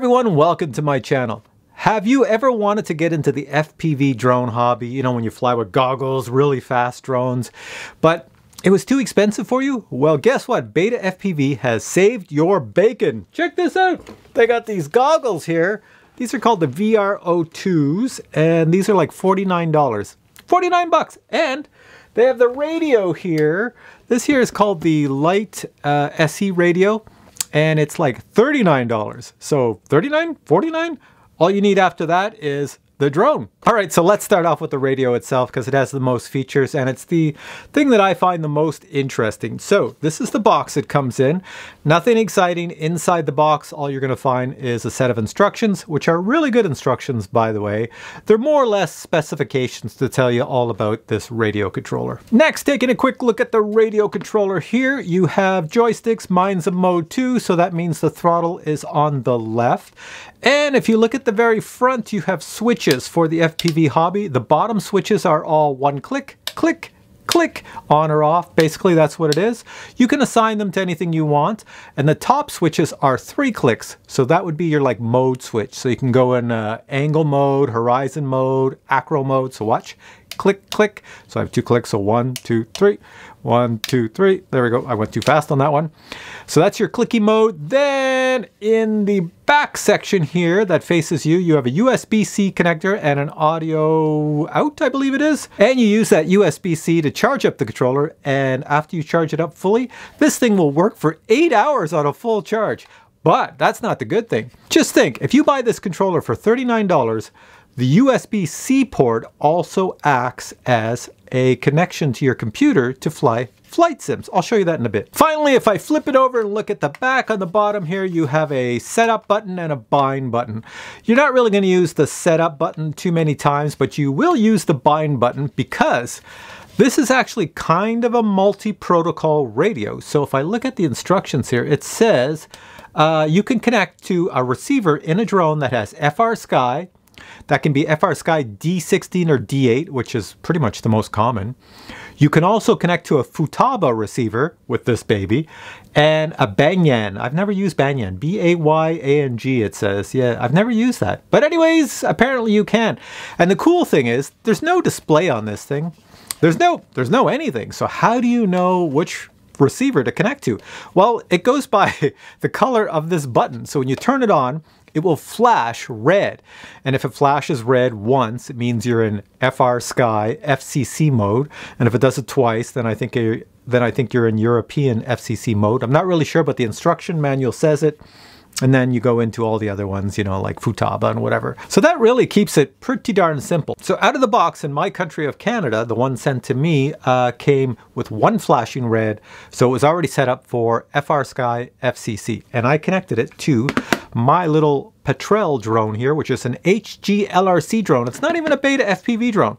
everyone, welcome to my channel. Have you ever wanted to get into the FPV drone hobby? You know, when you fly with goggles, really fast drones, but it was too expensive for you? Well, guess what? Beta FPV has saved your bacon. Check this out. They got these goggles here. These are called the VRO2s, and these are like $49. 49 bucks. And they have the radio here. This here is called the Lite uh, SE radio, and it's like $39. So 39, 49? All you need after that is the drone. All right, so let's start off with the radio itself because it has the most features and it's the thing that I find the most interesting. So this is the box it comes in. Nothing exciting inside the box. All you're going to find is a set of instructions, which are really good instructions, by the way. They're more or less specifications to tell you all about this radio controller. Next, taking a quick look at the radio controller here, you have joysticks. Mine's a mode 2, so that means the throttle is on the left. And if you look at the very front, you have switches for the FPV hobby. The bottom switches are all one click, click, click, on or off. Basically, that's what it is. You can assign them to anything you want. And the top switches are three clicks. So that would be your like mode switch. So you can go in uh, angle mode, horizon mode, acro mode. So watch, click, click. So I have two clicks. So one, two, three. One, two, three. There we go. I went too fast on that one. So that's your clicky mode. Then in the back section here that faces you, you have a USB-C connector and an audio out, I believe it is. And you use that USB-C to charge up the controller. And after you charge it up fully, this thing will work for eight hours on a full charge. But that's not the good thing. Just think, if you buy this controller for $39, the USB-C port also acts as a connection to your computer to fly flight sims. I'll show you that in a bit. Finally, if I flip it over and look at the back on the bottom here, you have a setup button and a bind button. You're not really going to use the setup button too many times, but you will use the bind button because this is actually kind of a multi-protocol radio. So if I look at the instructions here, it says uh, you can connect to a receiver in a drone that has FrSky, that can be FrSky D16 or D8, which is pretty much the most common. You can also connect to a Futaba receiver with this baby and a Bayang. I've never used Bayang. B-A-Y-A-N-G it says. Yeah, I've never used that. But anyways, apparently you can. And the cool thing is there's no display on this thing. There's no there's no anything. So how do you know which receiver to connect to? Well, it goes by the color of this button. So when you turn it on, it will flash red. And if it flashes red once, it means you're in FrSky FCC mode. And if it does it twice, then I think you're, then I think you're in European FCC mode. I'm not really sure, but the instruction manual says it. And then you go into all the other ones, you know, like Futaba and whatever. So that really keeps it pretty darn simple. So out of the box in my country of Canada, the one sent to me uh, came with one flashing red. So it was already set up for FrSky FCC. And I connected it to my little Petrel drone here, which is an HGLRC drone. It's not even a beta FPV drone,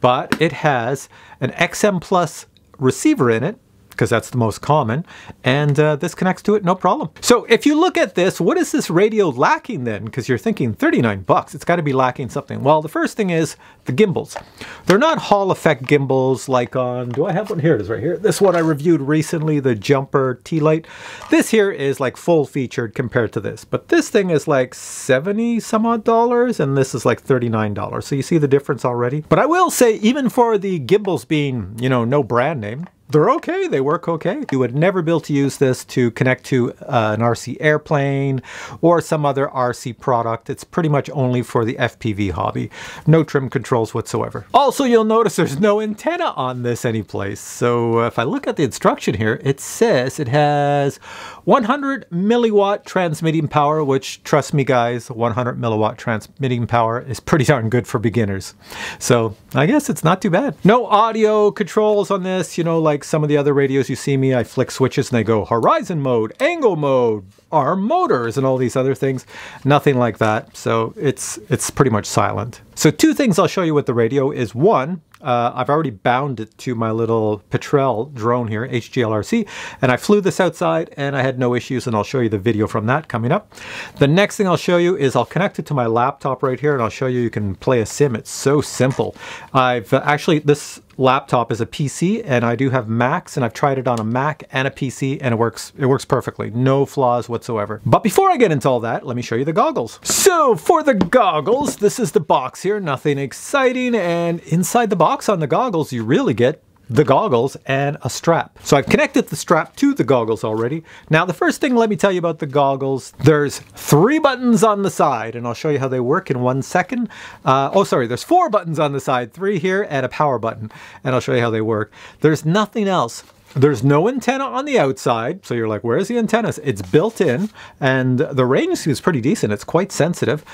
but it has an XM Plus receiver in it because that's the most common, and uh, this connects to it no problem. So if you look at this, what is this radio lacking then? Because you're thinking 39 bucks, it's got to be lacking something. Well, the first thing is the gimbals. They're not Hall effect gimbals like on, do I have one? Here it is right here. This one I reviewed recently, the Jumper T-Lite. This here is like full featured compared to this, but this thing is like 70 some odd dollars, and this is like $39. So you see the difference already? But I will say, even for the gimbals being, you know, no brand name, they're okay. They work okay. You would never be able to use this to connect to uh, an RC airplane or some other RC product. It's pretty much only for the FPV hobby. No trim controls whatsoever. Also, you'll notice there's no antenna on this anyplace. So uh, if I look at the instruction here, it says it has 100 milliwatt transmitting power, which trust me guys, 100 milliwatt transmitting power is pretty darn good for beginners. So I guess it's not too bad. No audio controls on this, you know, like like some of the other radios you see me, I flick switches and they go horizon mode, angle mode, arm motors, and all these other things. Nothing like that. So it's it's pretty much silent. So two things I'll show you with the radio is one, uh, I've already bound it to my little Petrel drone here, HGLRC, and I flew this outside and I had no issues and I'll show you the video from that coming up. The next thing I'll show you is I'll connect it to my laptop right here and I'll show you you can play a sim. It's so simple. I've uh, actually, this laptop is a PC and I do have Macs and I've tried it on a Mac and a PC and it works it works perfectly. No flaws whatsoever. But before I get into all that, let me show you the goggles. So for the goggles, this is the box here. Nothing exciting. And inside the box on the goggles, you really get the goggles and a strap. So I've connected the strap to the goggles already. Now the first thing let me tell you about the goggles, there's three buttons on the side and I'll show you how they work in one second. Uh, oh sorry, there's four buttons on the side, three here and a power button and I'll show you how they work. There's nothing else. There's no antenna on the outside, so you're like, where's the antenna? It's built in, and the range is pretty decent. It's quite sensitive.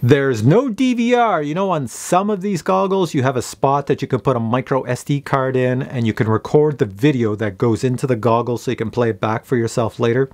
There's no DVR. You know, on some of these goggles, you have a spot that you can put a micro SD card in, and you can record the video that goes into the goggles so you can play it back for yourself later.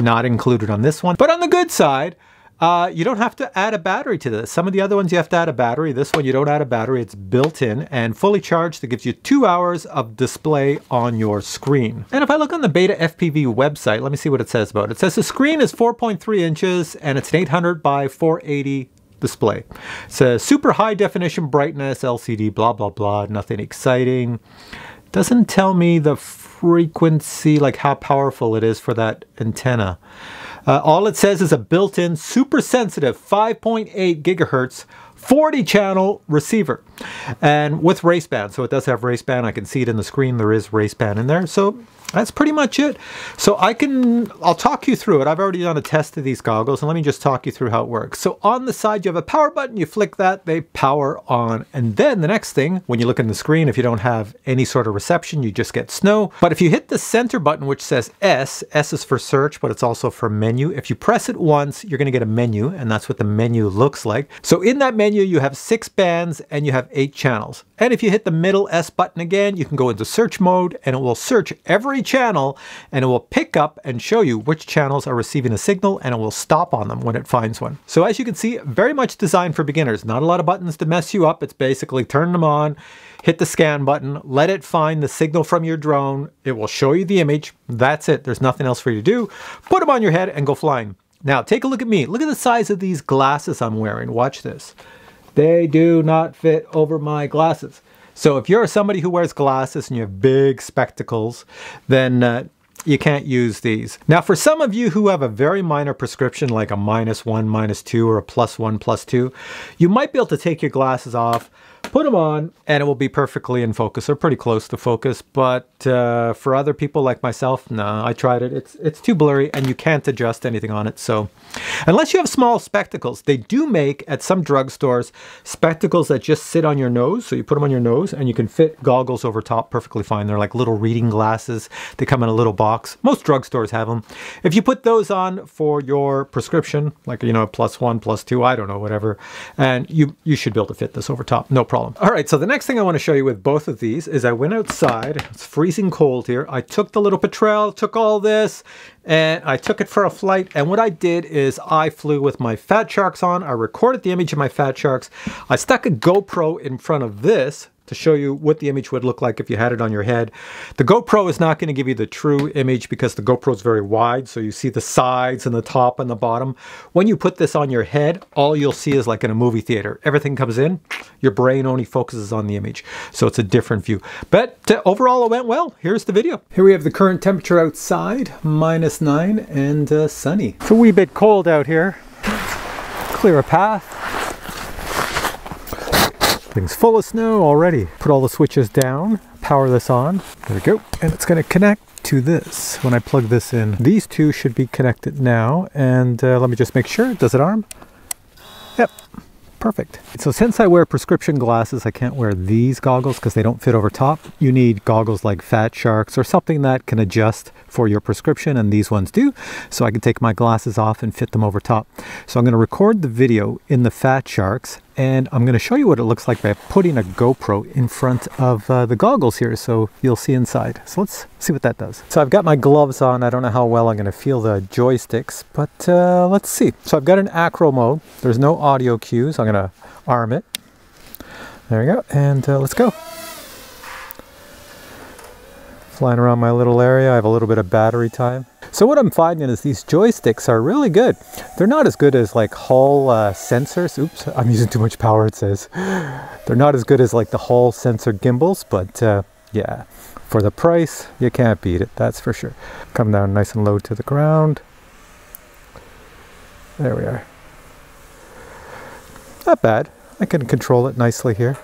Not included on this one. But on the good side, uh, you don't have to add a battery to this. Some of the other ones you have to add a battery. This one you don't add a battery. It's built in and fully charged. It gives you two hours of display on your screen. And if I look on the Beta FPV website, let me see what it says about it. It says the screen is 4.3 inches and it's an 800 by 480 display. It's a super high definition brightness, LCD, blah, blah, blah, nothing exciting. Doesn't tell me the frequency, like how powerful it is for that antenna. Uh, all it says is a built-in super sensitive 5.8 gigahertz 40 channel receiver and with race band. So it does have race band. I can see it in the screen. There is race band in there. So that's pretty much it. So I can, I'll talk you through it. I've already done a test of these goggles and let me just talk you through how it works. So on the side, you have a power button, you flick that, they power on. And then the next thing, when you look in the screen, if you don't have any sort of reception, you just get snow. But if you hit the center button, which says S, S is for search, but it's also for menu. If you press it once, you're gonna get a menu and that's what the menu looks like. So in that menu, you have six bands and you have eight channels. And if you hit the middle S button again, you can go into search mode and it will search every channel and it will pick up and show you which channels are receiving a signal and it will stop on them when it finds one. So as you can see, very much designed for beginners. Not a lot of buttons to mess you up. It's basically turn them on, hit the scan button, let it find the signal from your drone. It will show you the image. That's it. There's nothing else for you to do. Put them on your head and go flying. Now take a look at me. Look at the size of these glasses I'm wearing. Watch this. They do not fit over my glasses. So if you're somebody who wears glasses and you have big spectacles, then uh, you can't use these. Now for some of you who have a very minor prescription like a minus one, minus two, or a plus one, plus two, you might be able to take your glasses off put them on and it will be perfectly in focus. Or pretty close to focus but uh, for other people like myself no I tried it. It's it's too blurry and you can't adjust anything on it. So unless you have small spectacles they do make at some drugstores spectacles that just sit on your nose. So you put them on your nose and you can fit goggles over top perfectly fine. They're like little reading glasses. They come in a little box. Most drugstores have them if you put those on for your prescription like you know plus one plus two I don't know whatever and you you should be able to fit this over top. No problem. All right, so the next thing I want to show you with both of these is I went outside, it's freezing cold here. I took the little Petrel, took all this, and I took it for a flight. And what I did is I flew with my Fat Sharks on. I recorded the image of my Fat Sharks. I stuck a GoPro in front of this to show you what the image would look like if you had it on your head. The GoPro is not going to give you the true image because the GoPro is very wide, so you see the sides and the top and the bottom. When you put this on your head, all you'll see is like in a movie theater. Everything comes in, your brain only focuses on the image, so it's a different view. But uh, overall, it went well. Here's the video. Here we have the current temperature outside, minus 9 and uh, sunny. It's a wee bit cold out here. Clear a path. Thing's full of snow already. Put all the switches down, power this on. There we go. And it's going to connect to this when I plug this in. These two should be connected now. And uh, let me just make sure. Does it arm? Yep. Perfect. So since I wear prescription glasses, I can't wear these goggles because they don't fit over top. You need goggles like Fat Sharks or something that can adjust for your prescription and these ones do. So I can take my glasses off and fit them over top. So I'm going to record the video in the Fat Sharks and I'm going to show you what it looks like by putting a GoPro in front of uh, the goggles here so you'll see inside. So let's see what that does. So I've got my gloves on. I don't know how well I'm going to feel the joysticks, but uh, let's see. So I've got an acro mode. There's no audio cues. I'm going to arm it. There we go. And uh, let's go. Flying around my little area. I have a little bit of battery time. So what I'm finding is these joysticks are really good. They're not as good as like Hall uh, sensors. Oops, I'm using too much power, it says. They're not as good as like the Hall sensor gimbals, but uh, yeah, for the price, you can't beat it, that's for sure. Come down nice and low to the ground. There we are. Not bad. I can control it nicely here.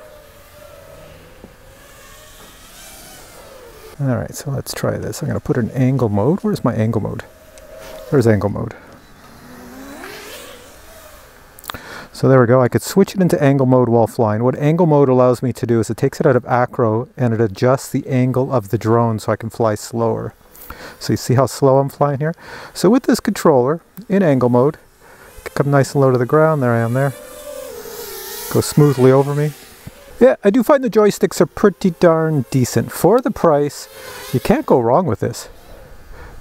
All right, so let's try this. I'm going to put an angle mode. Where's my angle mode? There's angle mode. So there we go. I could switch it into angle mode while flying. What angle mode allows me to do is it takes it out of acro and it adjusts the angle of the drone so I can fly slower. So you see how slow I'm flying here? So with this controller in angle mode, come nice and low to the ground. There I am there. Go smoothly over me. Yeah, I do find the joysticks are pretty darn decent. For the price, you can't go wrong with this.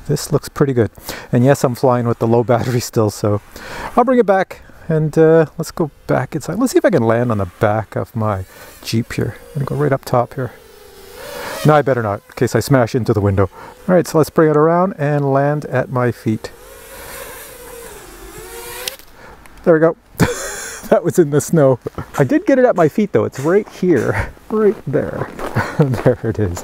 This looks pretty good. And yes, I'm flying with the low battery still, so I'll bring it back and uh, let's go back inside. Let's see if I can land on the back of my Jeep here. I'm gonna go right up top here. No, I better not, in case I smash into the window. All right, so let's bring it around and land at my feet. There we go. that was in the snow. I did get it at my feet though. It's right here, right there. there it is.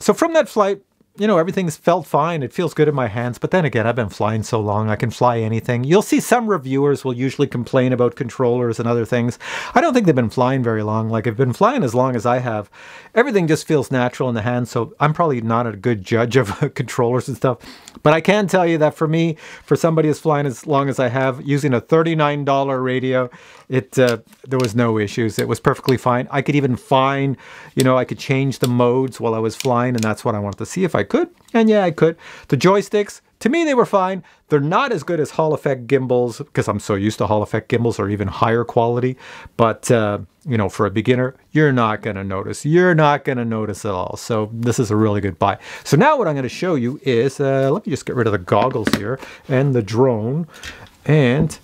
So from that flight, you know, everything's felt fine. It feels good in my hands. But then again, I've been flying so long, I can fly anything. You'll see some reviewers will usually complain about controllers and other things. I don't think they've been flying very long. Like, I've been flying as long as I have. Everything just feels natural in the hands. So I'm probably not a good judge of controllers and stuff. But I can tell you that for me, for somebody who's flying as long as I have, using a $39 radio, it uh, there was no issues. It was perfectly fine. I could even find, you know, I could change the modes while I was flying, and that's what I wanted to see if I could. And yeah, I could. The joysticks, to me, they were fine. They're not as good as Hall Effect gimbals because I'm so used to Hall Effect gimbals or even higher quality. But, uh, you know, for a beginner, you're not going to notice. You're not going to notice at all. So this is a really good buy. So now what I'm going to show you is, uh, let me just get rid of the goggles here and the drone. And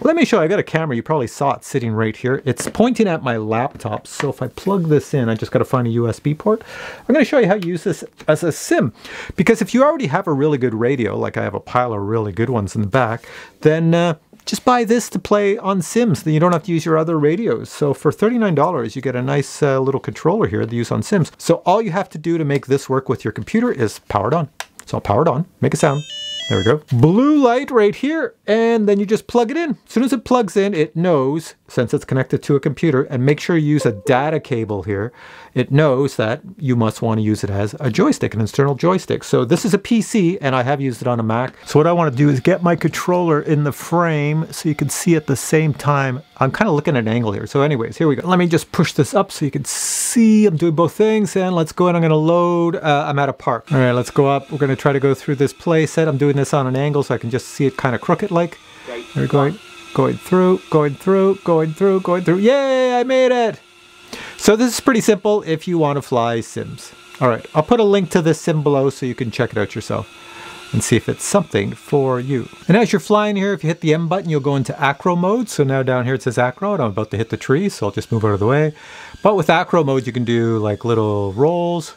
let me show you, I got a camera, you probably saw it sitting right here. It's pointing at my laptop, so if I plug this in, I just got to find a USB port. I'm going to show you how to use this as a sim. Because if you already have a really good radio, like I have a pile of really good ones in the back, then uh, just buy this to play on Sims. Then you don't have to use your other radios. So for $39, you get a nice uh, little controller here to use on Sims. So all you have to do to make this work with your computer is power it on. So I'll power it on, make a sound. There we go. Blue light right here, and then you just plug it in. As soon as it plugs in, it knows, since it's connected to a computer, and make sure you use a data cable here, it knows that you must want to use it as a joystick, an external joystick. So this is a PC, and I have used it on a Mac. So what I want to do is get my controller in the frame so you can see at the same time. I'm kind of looking at an angle here. So anyways, here we go. Let me just push this up so you can see I'm doing both things, and let's go and I'm going to load. Uh, I'm at a park. All right, let's go up. We're going to try to go through this play set. I'm doing this on an angle so I can just see it kind of crooked like. There we go. Going through, going through, going through, going through. Yay, I made it! So this is pretty simple if you want to fly Sims. All right, I'll put a link to this sim below so you can check it out yourself and see if it's something for you. And as you're flying here, if you hit the M button, you'll go into acro mode. So now down here it says acro and I'm about to hit the tree, so I'll just move out of the way. But with acro mode, you can do like little rolls,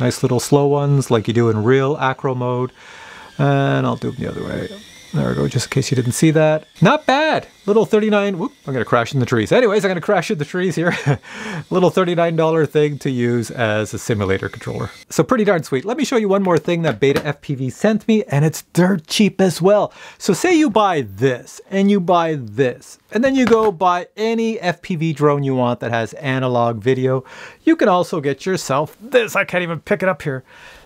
nice little slow ones like you do in real acro mode. And I'll do them the other way. There we go, just in case you didn't see that. Not bad. Little 39, whoop, I'm gonna crash in the trees. Anyways, I'm gonna crash in the trees here. Little $39 thing to use as a simulator controller. So pretty darn sweet. Let me show you one more thing that Beta FPV sent me, and it's dirt cheap as well. So say you buy this, and you buy this, and then you go buy any FPV drone you want that has analog video. You can also get yourself this, I can't even pick it up here.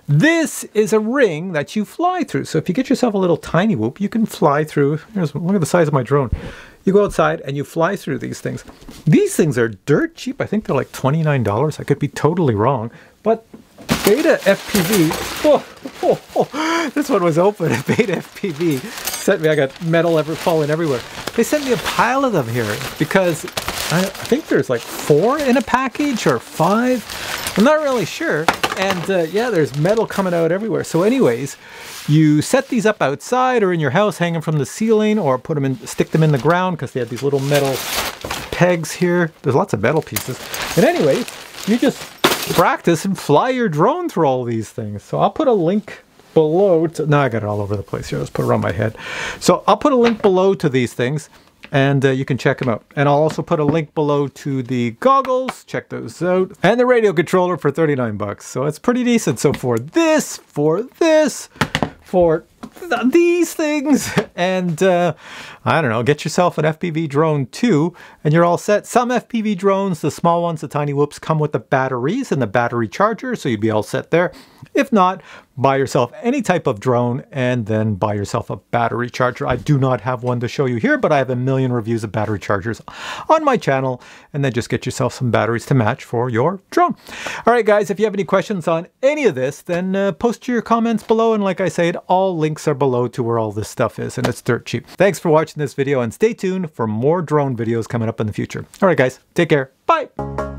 This is a ring that you fly through. So if you get yourself a little tiny whoop, you can fly through. Here's, look at the size of my drone. You go outside and you fly through these things. These things are dirt cheap. I think they're like $29. I could be totally wrong. But Beta FPV, oh, oh, oh, this one was open. Beta FPV sent me, I got metal ever falling everywhere. They sent me a pile of them here because I, I think there's like four in a package or five. I'm not really sure. And uh, yeah, there's metal coming out everywhere. So anyways, you set these up outside or in your house, hang them from the ceiling, or put them in, stick them in the ground because they have these little metal pegs here. There's lots of metal pieces. And anyway, you just practice and fly your drone through all these things. So I'll put a link below. To, now I got it all over the place here. Let's put it around my head. So I'll put a link below to these things and uh, you can check them out. And I'll also put a link below to the goggles. Check those out. And the radio controller for 39 bucks. So it's pretty decent. So for this, for this, for th these things, and uh, I don't know, get yourself an FPV drone too, and you're all set. Some FPV drones, the small ones, the tiny whoops, come with the batteries and the battery charger, so you'd be all set there. If not, buy yourself any type of drone and then buy yourself a battery charger. I do not have one to show you here, but I have a million reviews of battery chargers on my channel, and then just get yourself some batteries to match for your drone. All right, guys, if you have any questions on any of this, then uh, post your comments below, and like I said, all links are below to where all this stuff is, and it's dirt cheap. Thanks for watching this video, and stay tuned for more drone videos coming up in the future. All right, guys, take care. Bye.